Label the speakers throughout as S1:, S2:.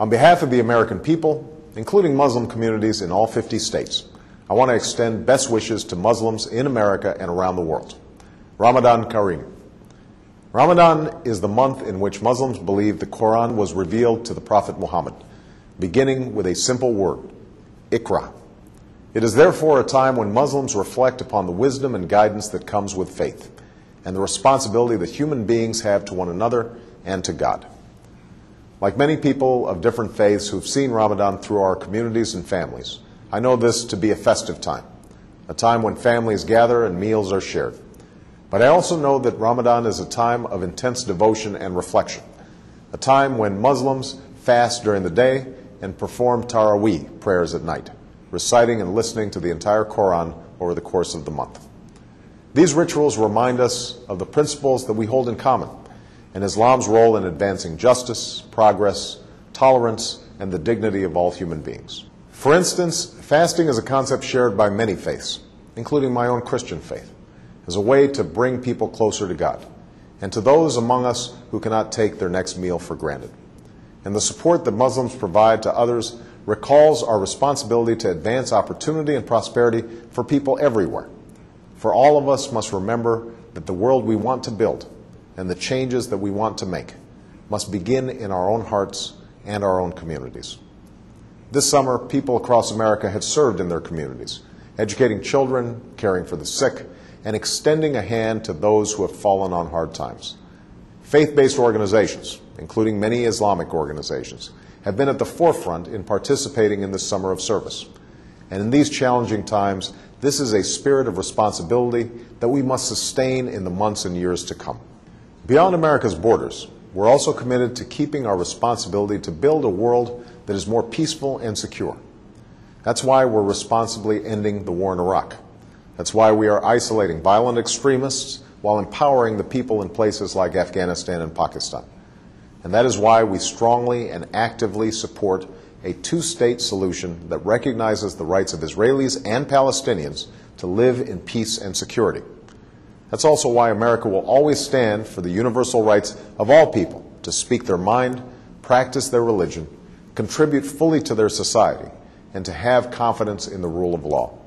S1: On behalf of the American people, including Muslim communities in all 50 states, I want to extend best wishes to Muslims in America and around the world. Ramadan Kareem. Ramadan is the month in which Muslims believe the Quran was revealed to the Prophet Muhammad, beginning with a simple word, Iqra. It is therefore a time when Muslims reflect upon the wisdom and guidance that comes with faith and the responsibility that human beings have to one another and to God. Like many people of different faiths who've seen Ramadan through our communities and families, I know this to be a festive time, a time when families gather and meals are shared. But I also know that Ramadan is a time of intense devotion and reflection, a time when Muslims fast during the day and perform Taraweeh prayers at night, reciting and listening to the entire Quran over the course of the month. These rituals remind us of the principles that we hold in common and Islam's role in advancing justice, progress, tolerance, and the dignity of all human beings. For instance, fasting is a concept shared by many faiths, including my own Christian faith, as a way to bring people closer to God and to those among us who cannot take their next meal for granted. And the support that Muslims provide to others recalls our responsibility to advance opportunity and prosperity for people everywhere. For all of us must remember that the world we want to build and the changes that we want to make must begin in our own hearts and our own communities. This summer, people across America have served in their communities, educating children, caring for the sick, and extending a hand to those who have fallen on hard times. Faith based organizations, including many Islamic organizations, have been at the forefront in participating in this summer of service. And in these challenging times, this is a spirit of responsibility that we must sustain in the months and years to come. Beyond America's borders, we're also committed to keeping our responsibility to build a world that is more peaceful and secure. That's why we're responsibly ending the war in Iraq. That's why we are isolating violent extremists while empowering the people in places like Afghanistan and Pakistan. And that is why we strongly and actively support a two state solution that recognizes the rights of Israelis and Palestinians to live in peace and security. That's also why America will always stand for the universal rights of all people to speak their mind, practice their religion, contribute fully to their society, and to have confidence in the rule of law.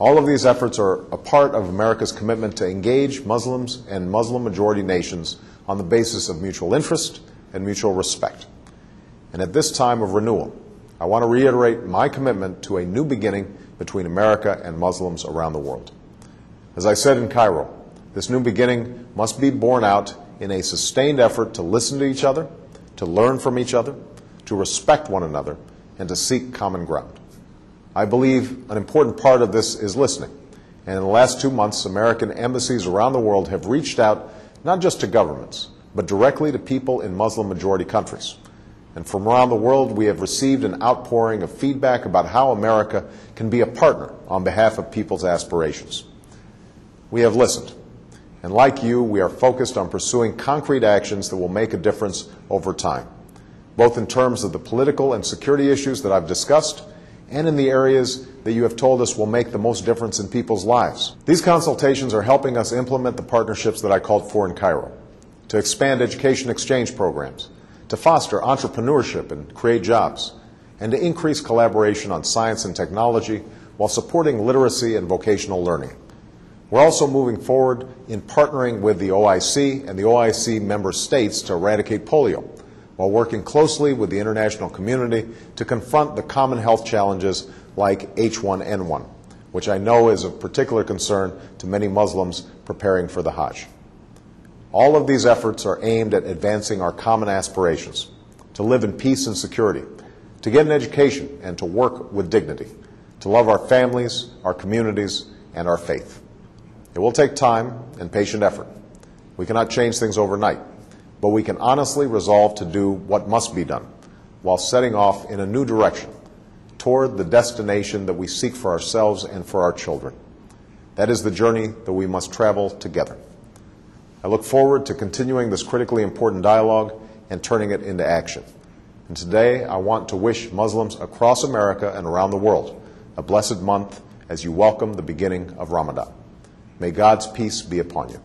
S1: All of these efforts are a part of America's commitment to engage Muslims and Muslim majority nations on the basis of mutual interest and mutual respect. And at this time of renewal, I want to reiterate my commitment to a new beginning between America and Muslims around the world. As I said in Cairo, this new beginning must be borne out in a sustained effort to listen to each other, to learn from each other, to respect one another, and to seek common ground. I believe an important part of this is listening. And in the last two months, American embassies around the world have reached out not just to governments, but directly to people in Muslim majority countries. And from around the world, we have received an outpouring of feedback about how America can be a partner on behalf of people's aspirations. We have listened. And like you, we are focused on pursuing concrete actions that will make a difference over time, both in terms of the political and security issues that I've discussed and in the areas that you have told us will make the most difference in people's lives. These consultations are helping us implement the partnerships that I called for in Cairo, to expand education exchange programs, to foster entrepreneurship and create jobs, and to increase collaboration on science and technology while supporting literacy and vocational learning. We're also moving forward in partnering with the OIC and the OIC member states to eradicate polio, while working closely with the international community to confront the common health challenges like H1N1, which I know is of particular concern to many Muslims preparing for the Hajj. All of these efforts are aimed at advancing our common aspirations to live in peace and security, to get an education and to work with dignity, to love our families, our communities, and our faith. It will take time and patient effort. We cannot change things overnight, but we can honestly resolve to do what must be done while setting off in a new direction toward the destination that we seek for ourselves and for our children. That is the journey that we must travel together. I look forward to continuing this critically important dialogue and turning it into action. And today, I want to wish Muslims across America and around the world a blessed month as you welcome the beginning of Ramadan. May God's peace be upon you.